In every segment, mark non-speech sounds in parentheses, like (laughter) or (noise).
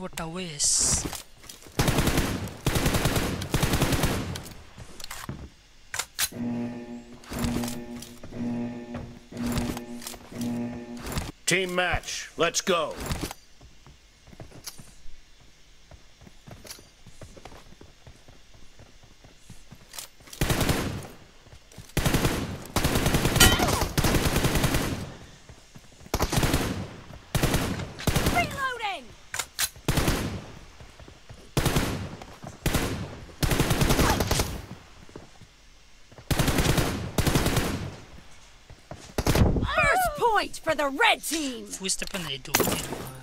What a waste. Team match. Let's go. Reloading! First point for the red team! Pa na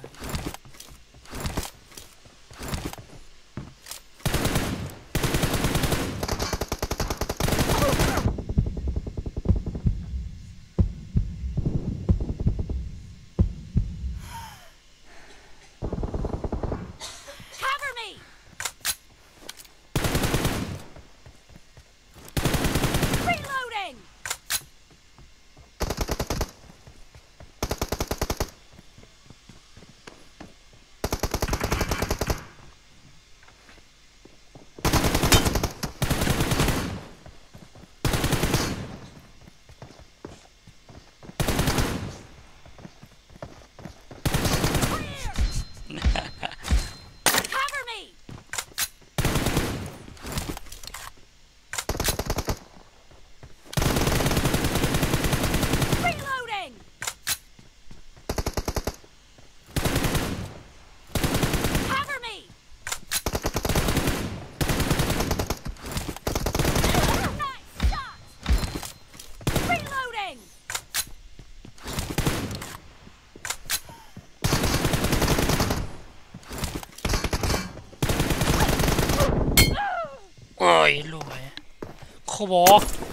好不？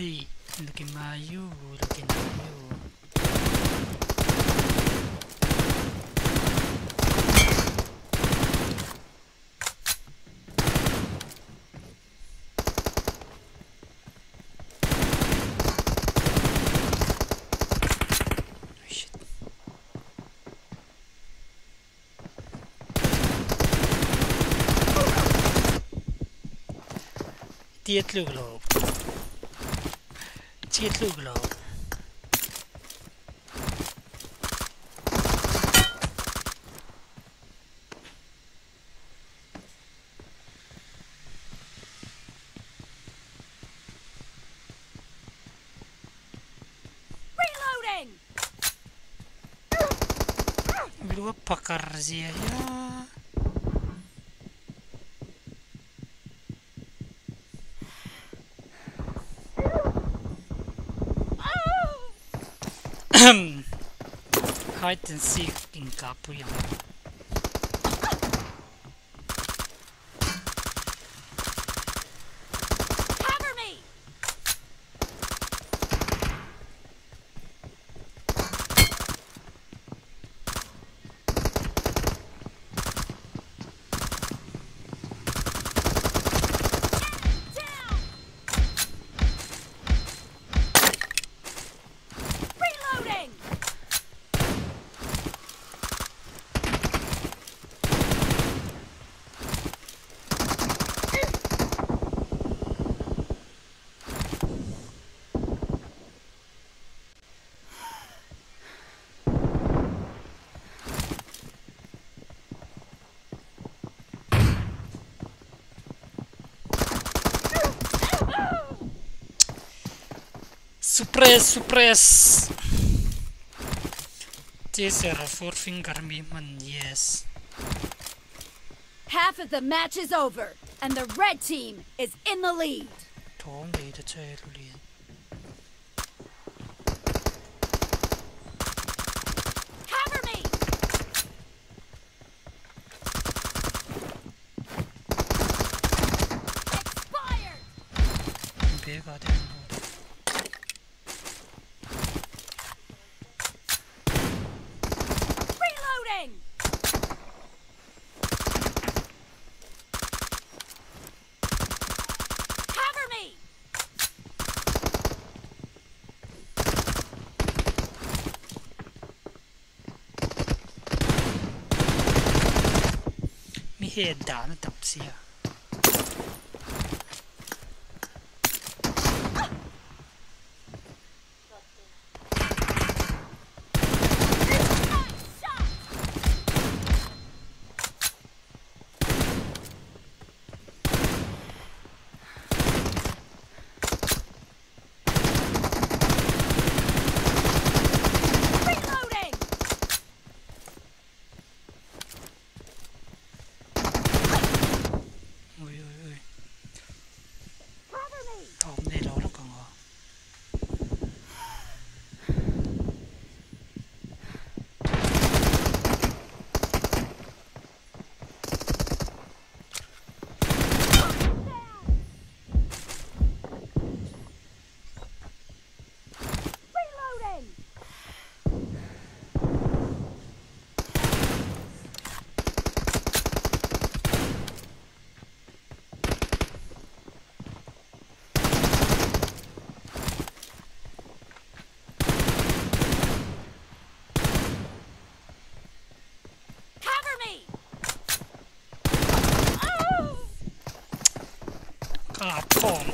Nay. Looking mayo. Looking mayo. Oh, shit. Tietluglov. Tietluglov. Reloading! Vill du pakar siya? (coughs) Hide and seek in kapo suppress suppress. Chaser four finger yes. Half of the match is over, and the red team is in the lead. Ya, dah, 啊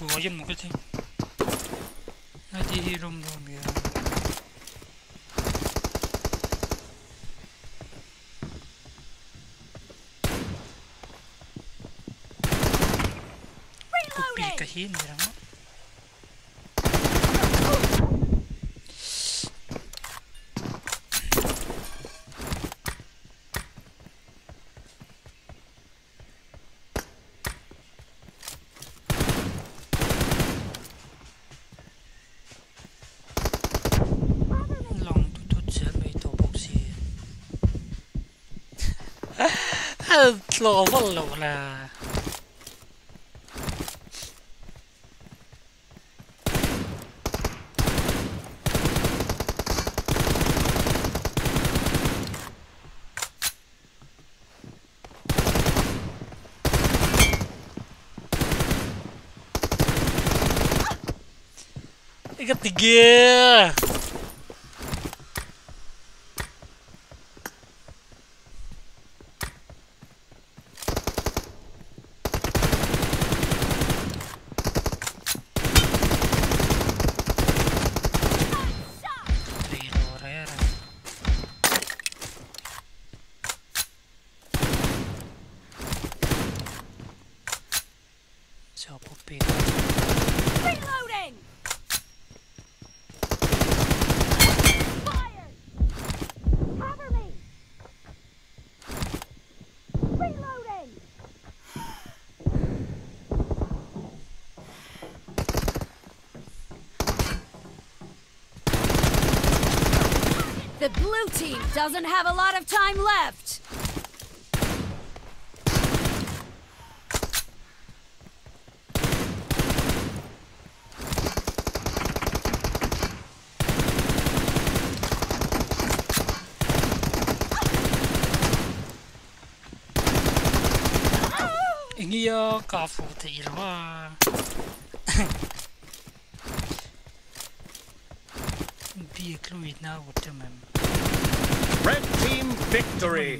와전 먹겠지 나디 이름 놈이야 Reloading! Lộ là cái tiga So. Reloading! Fire! Cover! Reloading! The blue team doesn't have a lot of time left. Ingia ka fu te ilwa. Bi kluit. Red team victory.